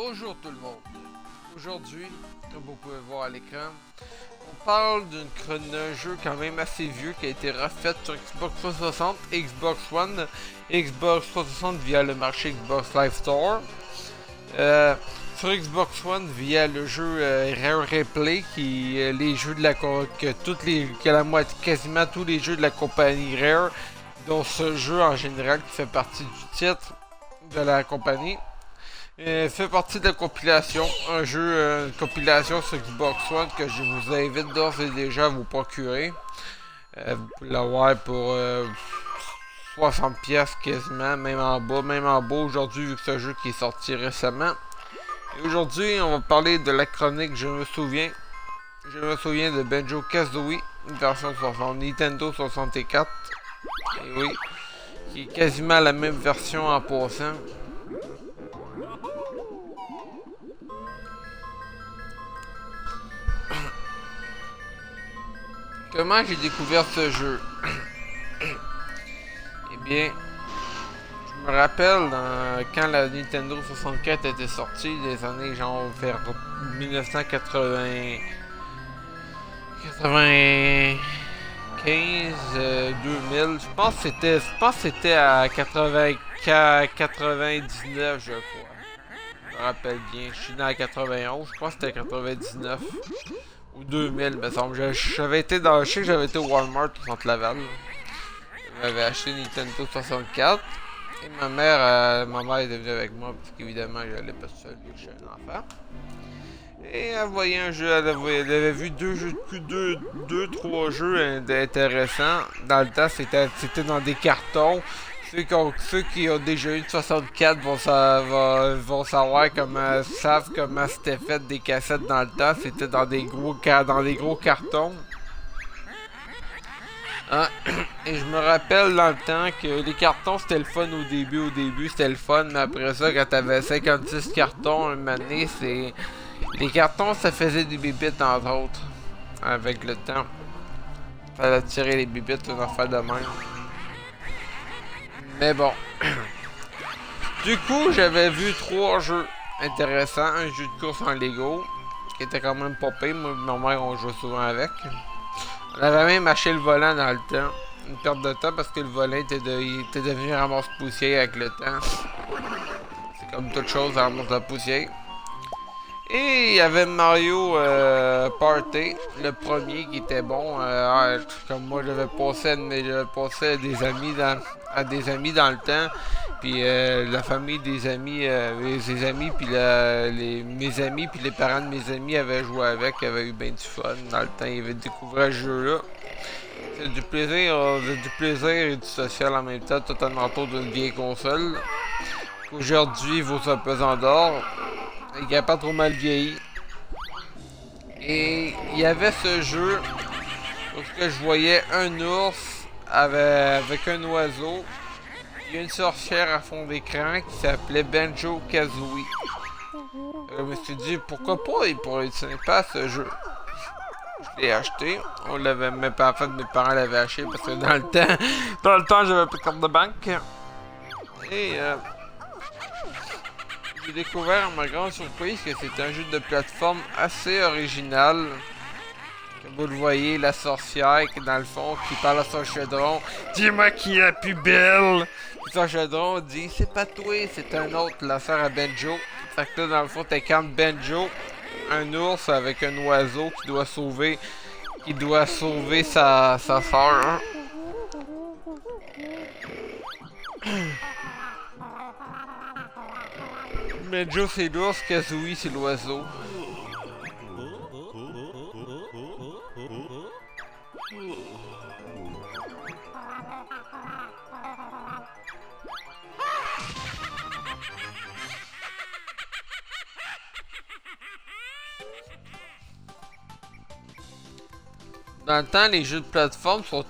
Bonjour tout le monde. Aujourd'hui, comme vous pouvez voir à l'écran, on parle d'un jeu quand même assez vieux qui a été refait sur Xbox 360, Xbox One, Xbox 360 via le marché Xbox Live Store. Euh, sur Xbox One via le jeu euh, Rare Replay qui euh, les jeux de la que toutes les que la moitié quasiment tous les jeux de la compagnie Rare dont ce jeu en général qui fait partie du titre de la compagnie euh, fait partie de la compilation, un jeu, euh, une compilation sur Xbox One que je vous invite d'ores et déjà à vous procurer. Euh, vous pouvez l'avoir pour 60 pièces quasiment, même en bas, même en bas aujourd'hui vu que c'est un jeu qui est sorti récemment. Et aujourd'hui, on va parler de la chronique Je me souviens. Je me souvian de Benjo Kazooie, une version sur Nintendo 64. Et oui, qui est quasiment la même version en passant. Comment j'ai découvert ce jeu? Eh bien, je me rappelle quand la Nintendo 64 était sortie, des années genre vers 1980... 95, 2000, je pense que c'était, à 80, 99, je crois. Je me rappelle bien, je suis dans 91, je crois que c'était 99 ou 2000, me semble. J'avais été dans. Je sais que j'avais été au Walmart au centre Laval. J'avais acheté Nintendo 64. Et ma mère, euh, ma mère est venue avec moi parce qu'évidemment j'allais pas seul un enfant. Et elle voyait un jeu, elle avait, vu deux jeux, deux, deux, trois jeux intéressants. Dans le temps, c'était dans des cartons. Ceux qui, ont, déjà eu une 64 vont, vont, savoir comment savent comment c'était fait des cassettes dans le temps. C'était dans des gros dans des gros cartons. Hein? Et je me rappelle dans le temps que les cartons c'était le fun au début, au début c'était le fun, mais après ça quand t'avais 56 cartons une année, c'est. Les cartons ça faisait des bibites entre autres. Avec le temps. Fallait tirer les bibites, une affaire de même. Mais bon. du coup, j'avais vu trois jeux intéressants. Un jeu de course en Lego, qui était quand même popé. Moi et ma mère, on jouait souvent avec. On avait même acheté le volant dans le temps. Une perte de temps parce que le volant était, était devenu poussière avec le temps. C'est comme toute chose, ramasse la poussière. Et il y avait Mario euh, Party, le premier qui était bon. Euh, comme moi, j'avais passé, passé à des amis dans, à des amis dans le temps. Puis euh, la famille des amis, ses amis, puis les, mes amis, puis les parents de mes amis avaient joué avec, avaient eu bien du fun dans le temps. Ils avaient découvert ce jeu-là. C'est du plaisir, du plaisir et du social en même temps, en autour d'une vieille console. Aujourd'hui, vaut sa pesant d'or. Il a pas trop mal vieilli. Et il y avait ce jeu où je voyais un ours avec, un oiseau. A une sorcière à fond d'écran qui s'appelait Benjo Kazooie. je me suis dit pourquoi pas, il pourrait être sympa ce jeu. Je l'ai acheté. On l'avait même pas en fait mes parents l'avaient acheté parce que dans le temps, dans le temps j'avais pas de carte de banque. Et euh, j'ai découvert à ma grande surprise que c'est un jeu de plateforme assez original. Comme vous le voyez, la sorcière qui dans le fond, qui parle à son chaudron. Dis-moi qui est la plus belle! son chaudron dit, c'est pas toi, c'est un autre, la sœur à Benjo. Fait que là, dans le fond, quand Benjo, un ours avec un oiseau qui doit sauver, qui doit sauver sa, sa soeur. Joe c'est l'ours, Kazooie c'est l'oiseau. Dans le temps, les jeux de plateforme sont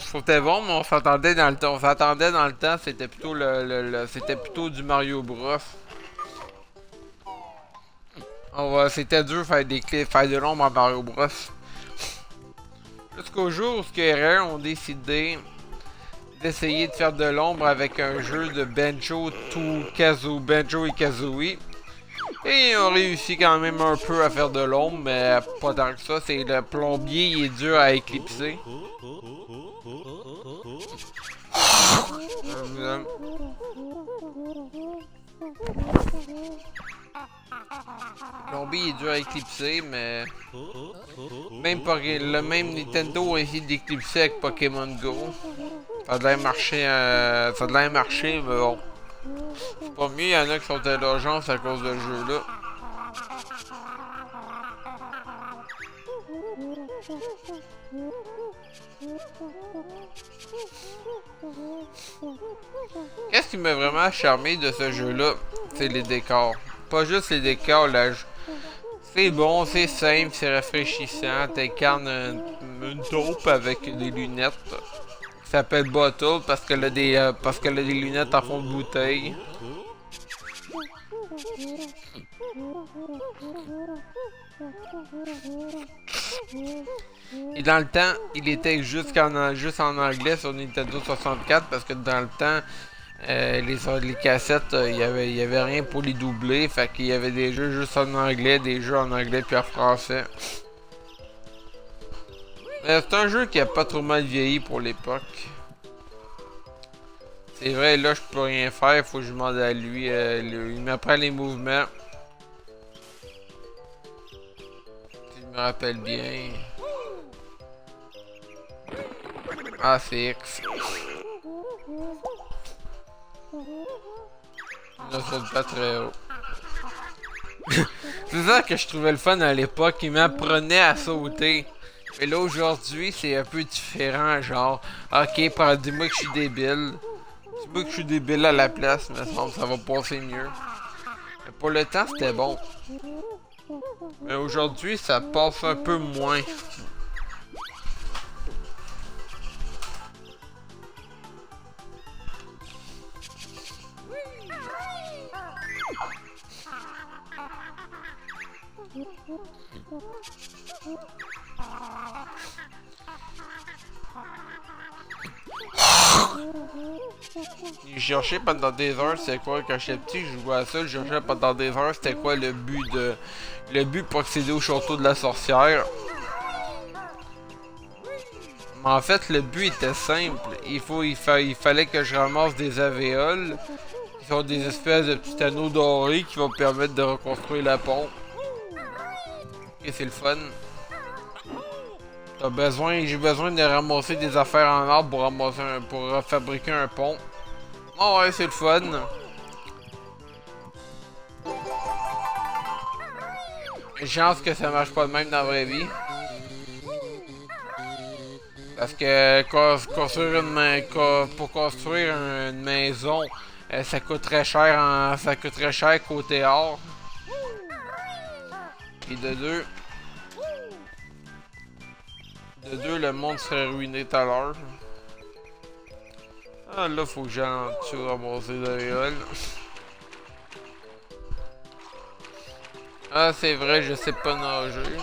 c'était bon, mais on s'attendait dans le temps. On s'attendait dans le temps, c'était plutôt le, c'était plutôt du Mario Bros. C'était dur faire des clips, faire de l'ombre en Mario Bros. Jusqu'au jour où que ont décidé d'essayer de faire de l'ombre avec un jeu de Benjo tout Kazoo, Benjo et Kazooie. Et ils ont réussi quand même un peu à faire de l'ombre, mais pas tant que ça. C'est le plombier, il est dur à éclipser. Plombier est dur à éclipser, mais... Même le même Nintendo a essayé d'éclipser avec Pokémon Go. Ça a l'air marché, euh, ça l'air marché, mais bon. C'est pas mieux, il y en a qui sont à l'urgence à cause de ce jeu-là. Qu'est-ce qui m'a vraiment charmé de ce jeu-là? C'est les décors. Pas juste les décors, là. C'est bon, c'est simple, c'est rafraîchissant. T'incarnes une, une taupe avec des lunettes. Ça s'appelle Bottle parce qu'elle a des euh, parce qu'elle a des lunettes en fond de bouteille. Et dans le temps, il était juste en, anglais sur Nintendo 64 parce que dans le temps, euh, les, cassettes, euh, il y avait, y avait rien pour les doubler. Fait qu'il y avait des jeux juste en anglais, des jeux en anglais puis en français. Euh, c'est un jeu qui a pas trop mal vieilli pour l'époque. C'est vrai, là, je peux rien faire. Faut que je demande à lui. Il m'apprend les mouvements. Me rappelle bien. Ah, c'est. Ne saute pas très haut. c'est ça que je trouvais le fun à l'époque. Il m'apprenait à sauter. Mais là, aujourd'hui, c'est un peu différent, genre, ok, dis-moi que je suis débile. Dis-moi que je suis débile à la place, mais ça va passer mieux. Mais pour le temps, c'était bon. Mais aujourd'hui, ça passe un peu moins. J'ai cherché pendant des heures c'est quoi quand j'étais petit, je jouais à ça, je cherchais pendant des heures c'était quoi le but de le but pour accéder au château de la sorcière? Mais en fait le but était simple, il faut il, il fallait que je ramasse des avéoles qui sont des espèces de petits anneaux dorés qui vont permettre de reconstruire la pompe. Et c'est le fun besoin, j'ai besoin de ramasser des affaires en arbre pour ramasser pour fabriquer un pont. Oh ouais, c'est le fun. Chance que ça marche pas de même dans la vraie vie. Parce que construire une, pour construire une maison, euh, ça coûte très cher en, ça coûte très cher côté or. Et de deux, de deux, le monde serait ruiné tout à l'heure. Ah là, faut que j'aille en dessous ramasser de Ah, c'est vrai, je sais pas nager.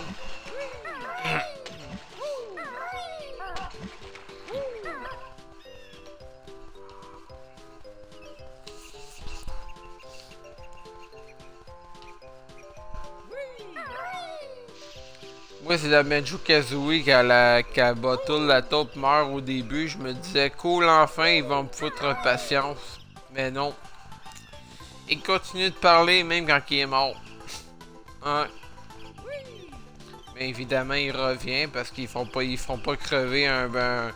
Moi, c'est la Benjo Kazooie quand la quand Bottle, la taupe meurt au début. Je me disais, cool, enfin, ils vont me foutre patience. Mais non. Il continue de parler même quand il est mort. Ouais. Mais évidemment, il revient parce qu'ils font pas, font pas crever un, ben,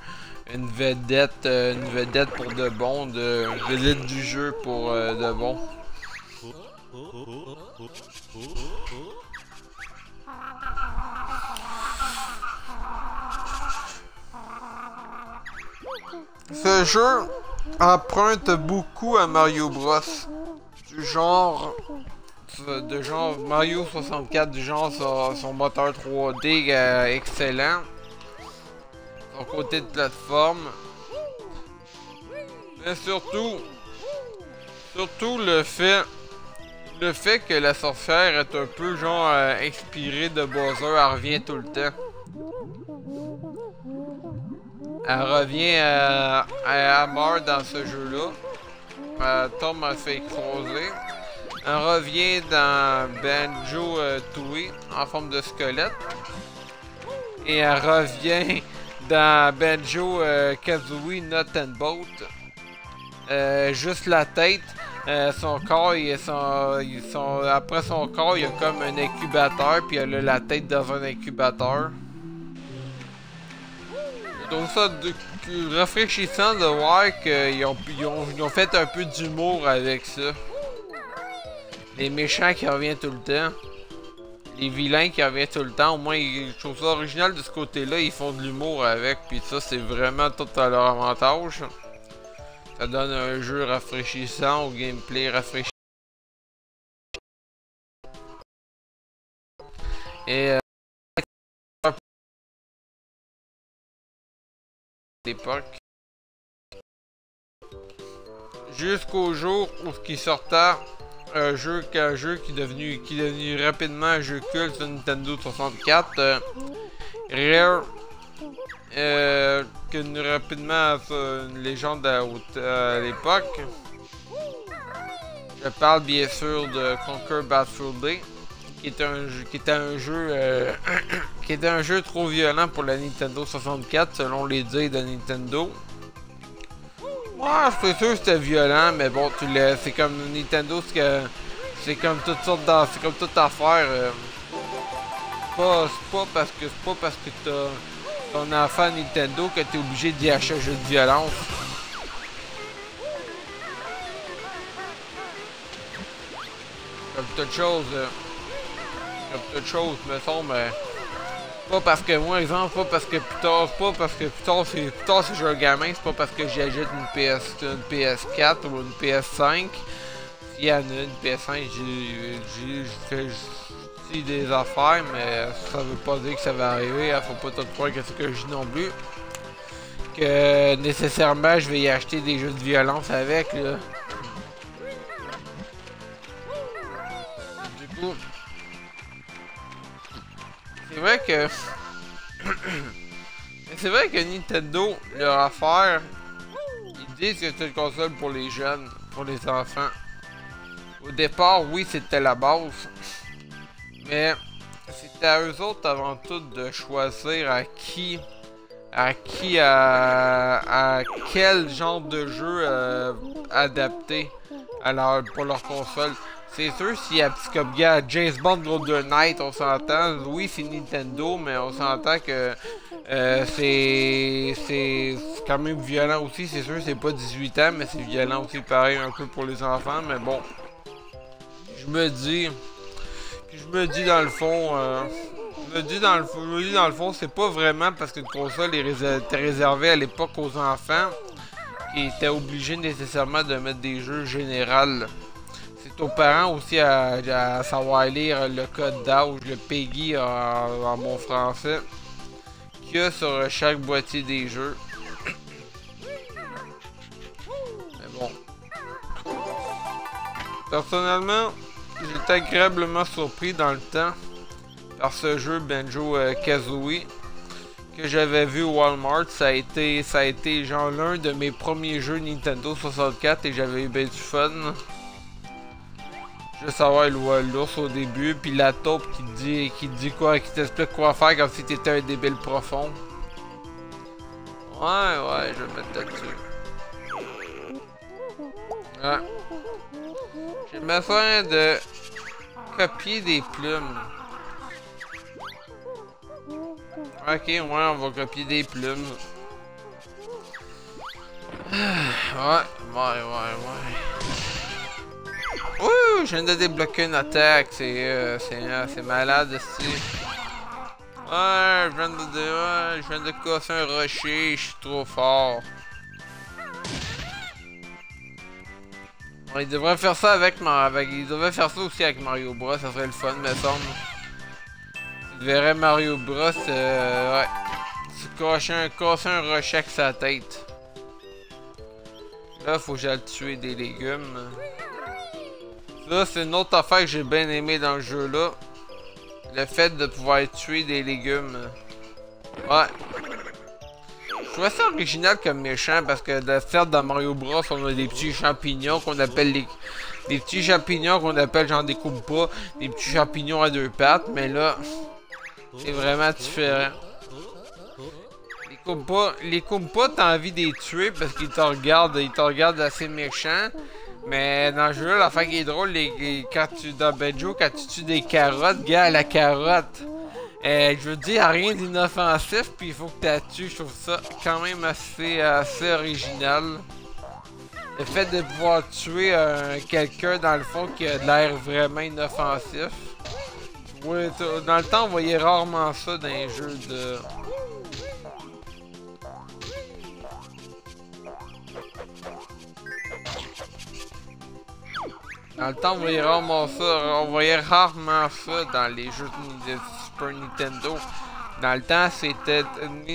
une vedette, euh, une vedette pour de bon, de, une vedette du jeu pour euh, de bon. Ce jeu emprunte beaucoup à Mario Bros. Du genre Mario 64 du genre son, moteur 3D euh, excellent. Son côté de plateforme. Mais surtout surtout le fait le fait que la sorcière est un peu genre euh, inspirée de Bowser elle revient tout le temps Elle revient à, à mort dans ce jeu-là. Euh, Tom a fait exploser. Elle revient dans Banjo euh, en forme de squelette. Et elle revient dans Banjo euh, Kazooie Nut and Boat. Euh, juste la tête. Euh, son corps, après son corps, il y a comme un incubateur, puis elle a la tête dans un incubateur. Donc ça, de, rafraîchissant de voir qu'ils ont, ils ils fait un peu d'humour avec ça. Les méchants qui reviennent tout le temps. Les vilains qui reviennent tout le temps. Au moins, je trouve ça original de ce côté-là. Ils font de l'humour avec. Puis ça, c'est vraiment tout à leur avantage. Ça donne un jeu rafraîchissant au gameplay rafraîchissant. Et euh, jusqu'au jour où ce qui sortait un jeu un jeu qui est devenu qui est devenu rapidement un jeu culte sur Nintendo 64 euh, Rare euh, que rapidement une légende à, à l'époque. Je parle bien sûr de Conquer Battlefield Day, qui était un jeu, qui était un jeu, euh, qui était un jeu trop violent pour la Nintendo 64 selon les dires de Nintendo. Ouais, c'est sûr que c'était violent, mais bon, c'est comme Nintendo, c'est comme toutes sortes c'est comme toute affaire. Euh, pas, parce que c'est pas parce que t'as ton enfant Nintendo que t'es obligé d'y acheter un jeu de violence. Comme toute chose. Euh, toute chose, me semble. pas parce que moi, exemple, pas parce que plus tard, pas parce que plus tard, c'est plus tard un gamin, c'est pas parce que j'achète une PS, une PS4 ou une PS5. S'il y en a une PS5, j'ai des affaires, mais ça veut pas dire que ça va arriver. Hein, faut pas tout croire que c'est que je non plus. Que nécessairement je vais y acheter des jeux de violence avec. Là. Du coup, c'est vrai que. c'est vrai que Nintendo, leur affaire, ils disent que c'est une console pour les jeunes, pour les enfants. Au départ, oui, c'était la base. Mais c'est à eux autres avant tout de choisir à qui à qui à, quel genre de jeu euh, adapter pour leur console. C'est sûr s'il y a petit comme James Bond Golden Knight, on s'entend. Oui, c'est Nintendo, mais on s'entend que euh, c'est quand même violent aussi. C'est sûr, c'est pas 18 ans, mais c'est violent aussi pareil un peu pour les enfants. Mais bon, je me dis je me dis dans le fond, euh, je me dis dans le, je me dis dans le fond, c'est pas vraiment parce que le console était réservé à l'époque aux enfants qui étaient obligés nécessairement de mettre des jeux généraux. Aux parents aussi à, savoir lire le code d'âge, le PEGI en, bon français, qu'il y a sur chaque boîtier des jeux. Mais bon. Personnellement, J'étais agréablement surpris dans le temps par ce jeu Banjo euh, Kazooie que j'avais vu au Walmart. Ça a été, ça a été genre l'un de mes premiers jeux Nintendo 64 et j'avais eu bien du fun. Je veux savoir l'ours au début, puis la taupe qui dit, qui dit quoi, qui t'explique quoi faire comme si t'étais un débile profond. Ouais, ouais, je vais mettre là-dessus. Ouais. J'ai besoin de copier des plumes. Ok, ouais, on va copier des plumes. Ouais, ouais, ouais, ouais. Ouh, je viens de débloquer une attaque. C'est euh, euh, c'est malade ici. Ouais, je viens de, je viens de casser un rocher. Je suis trop fort. il devrait faire ça avec, avec il devrait faire ça aussi avec Mario Bros, ça serait le fun, me semble. Tu verrais Mario Bros, euh, ouais. Un, casser un rocher avec sa tête. Là, faut que j'aille tuer des légumes. Là, c'est une autre affaire que j'ai bien aimé dans le jeu là. Le fait de pouvoir tuer des légumes. Ouais. trouvais ça original comme méchant parce que de faire dans Mario Bros, on a des petits champignons qu'on appelle les. Des petits champignons qu'on appelle j'en découpe pas, des petits champignons à deux pattes, mais là, c'est vraiment différent. Les Koopas, les Koopas, t'as envie de les tuer parce qu'ils te regardent, ils te regardent assez méchants. Mais dans le jeu, la fin qui est drôle, les, quand tu, dans Benjo, quand tu tues des carottes, gars, la carotte. Je veux dire, rien d'inoffensif, puis il faut que tu tues. Je trouve ça quand même assez, assez original. Le fait de pouvoir tuer euh, quelqu'un dans le fond qui a l'air vraiment inoffensif. Dans le temps, on voyait rarement ça dans les jeux de... Dans le temps, on voyait rarement ça, on voyait rarement ça dans les jeux de Super Nintendo. Dans le temps, c'était,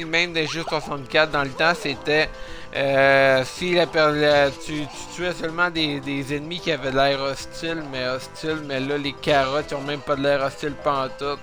même des jeux 64, dans le temps, c'était, euh, si la, tu, tuais seulement des, des, ennemis qui avaient l'air hostile, mais hostile, mais là, les carottes, ils ont même pas de l'air hostile pantoute.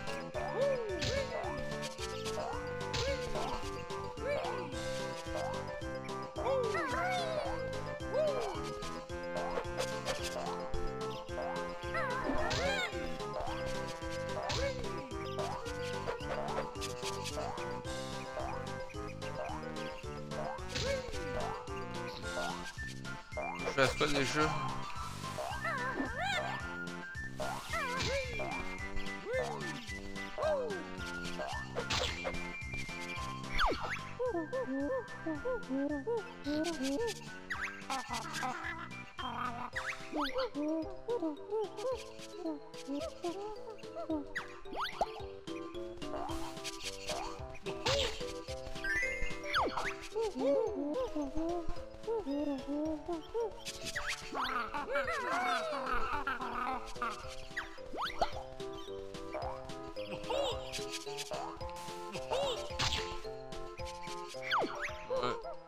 Uh.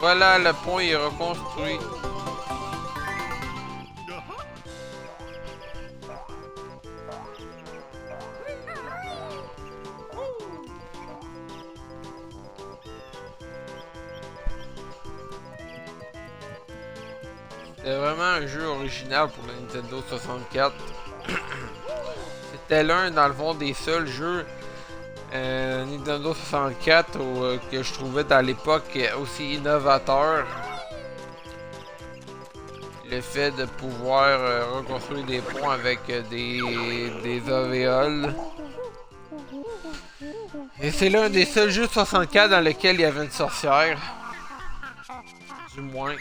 Voilà, le pont est reconstruit. C'était vraiment un jeu original pour la Nintendo 64. C'était l'un, dans le fond, des seuls jeux euh, Nintendo 64 euh, que je trouvais dans l'époque aussi innovateur. Le fait de pouvoir euh, reconstruire des ponts avec des, des. Et c'est l'un des seuls jeux 64 dans lequel il y avait une sorcière. Du moins.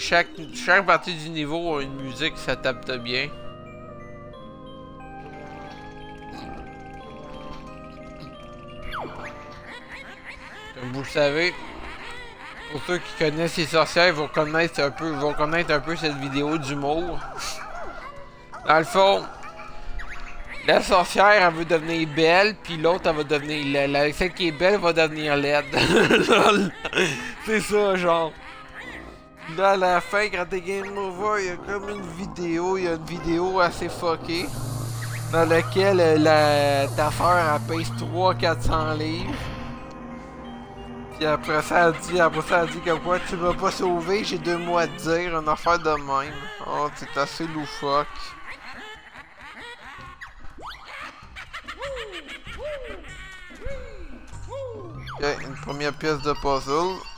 Chaque, chaque partie du niveau a une musique, ça tape bien. Comme vous le savez, pour ceux qui connaissent les sorcières, vont connaître un peu, vont connaître un peu cette vidéo d'humour. Dans le fond, la sorcière, elle veut devenir belle, puis l'autre, elle va devenir laide. Celle qui est belle va devenir laide. C'est ça, genre. Là, à la fin, quand t'es game over, il y a comme une vidéo, il y a une vidéo assez fuckée. Dans laquelle euh, la, ta soeur, elle pèse 300-400 livres. Puis après ça, elle dit, après ça, elle dit comme quoi tu m'as pas sauvé, j'ai deux mois à te dire, une affaire de même. Oh, c'est assez loufoque. Ok, une première pièce de puzzle.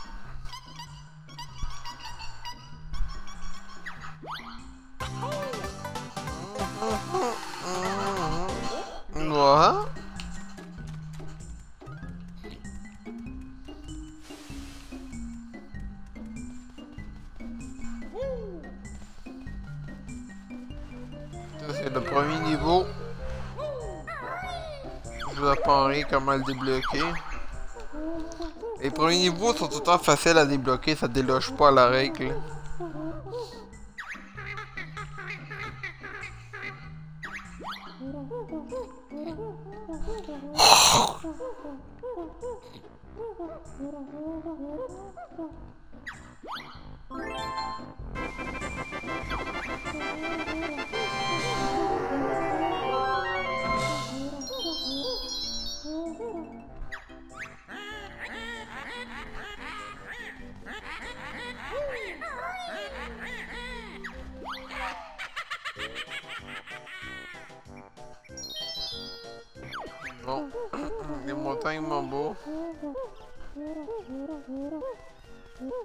Comment le débloquer. Les premiers niveaux sont tout le temps faciles à débloquer, ça déloge pas la règle.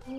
Faut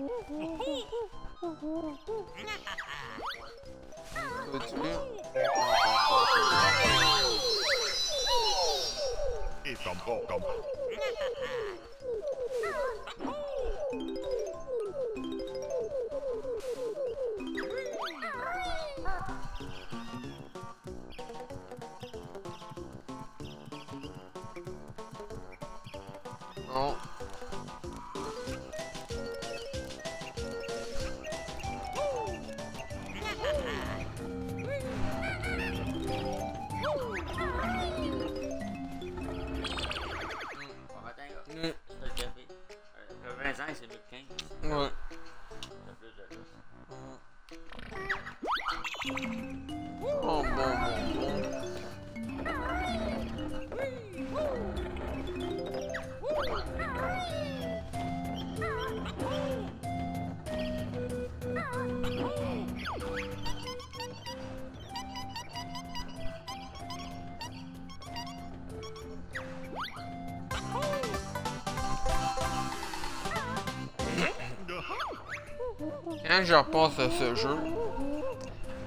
Quand je repense à ce jeu,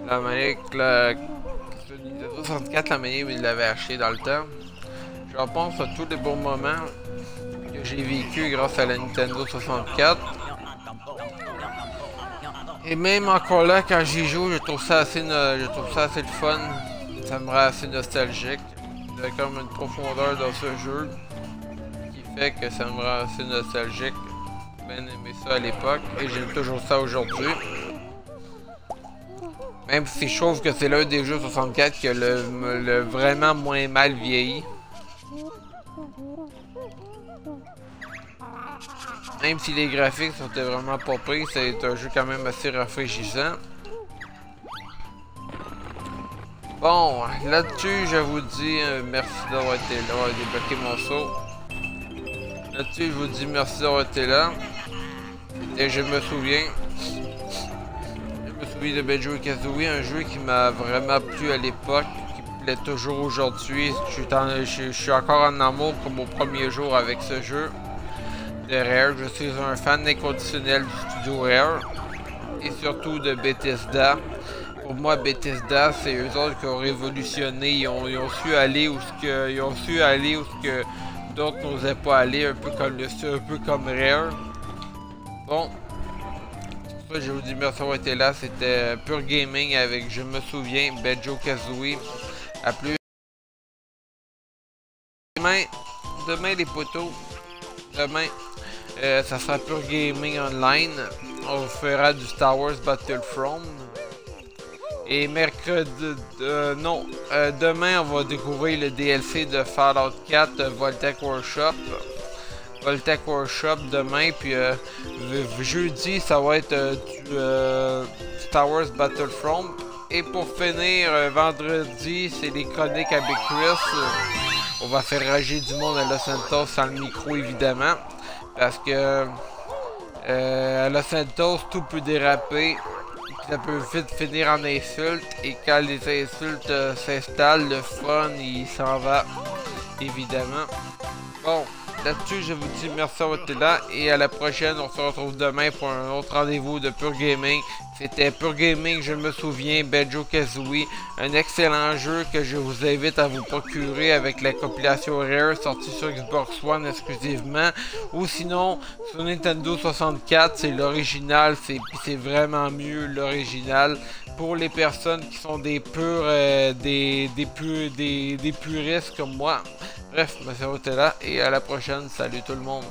la manière que la Nintendo 64, la manière où il l'avait acheté dans le temps, je repense à tous les bons moments que j'ai vécu grâce à la Nintendo 64. Et même encore là, quand j'y joue, je trouve ça assez, je trouve ça assez le fun. Ça me rend assez nostalgique. Il y a comme une profondeur dans ce jeu qui fait que ça me rend assez nostalgique. Bien aimé ça à l'époque et j'aime toujours ça aujourd'hui. Même si je trouve que c'est l'un des jeux 64 qui a le, vraiment moins mal vieilli. Même si les graphiques sont vraiment pas pris, c'est un jeu quand même assez rafraîchissant. Bon, là-dessus, je vous dis euh, merci d'avoir été là, débloqué mon saut. Là-dessus, je vous dis merci d'avoir été là. Et je me souviens. Je me souviens de Benjo Kazooie, un jeu qui m'a vraiment plu à l'époque, qui me plaît toujours aujourd'hui. Je, suis encore en amour comme au premier jour avec ce jeu de Rare. Je suis un fan inconditionnel du studio Rare et surtout de Bethesda. Pour moi, Bethesda, c'est eux autres qui ont révolutionné. Ils ont, su aller où ce que, ont su aller où ce que d'autres n'osaient pas aller, un peu comme Rare. Bon, ce, je vous dis merci d'avoir été là. C'était Pure Gaming avec, je me souviens, Benjo Kazooie. À plus. Demain, demain les poteaux. Demain, euh, ça sera Pure Gaming Online. On fera du Star Wars Battlefront. Et mercredi, euh, non, euh, demain on va découvrir le DLC de Fallout 4 euh, Voltec Workshop. Voltec Workshop demain, puis euh, jeudi ça va être euh, du euh, Star Wars Battlefront. Et pour finir, euh, vendredi, c'est les chroniques avec Chris. On va faire rager du monde à Los Santos sans le micro évidemment. Parce que à Los Santos, tout peut déraper. Ça peut vite finir en insultes. Et quand les insultes s'installent, le fun il s'en va. Évidemment. Bon. Là-dessus, je vous dis merci d'avoir été là et à la prochaine. On se retrouve demain pour un autre rendez-vous de Pure Gaming. C'était Pure Gaming, je me souviens, Benjo Kazooie, un excellent jeu que je vous invite à vous procurer avec la compilation Rare sortie sur Xbox One exclusivement. Ou sinon, sur Nintendo 64, c'est l'original, c'est vraiment mieux l'original pour les personnes qui sont des purs, euh, des, des, des, des puristes comme moi. Bref, ma là et à la prochaine. Salut tout le monde.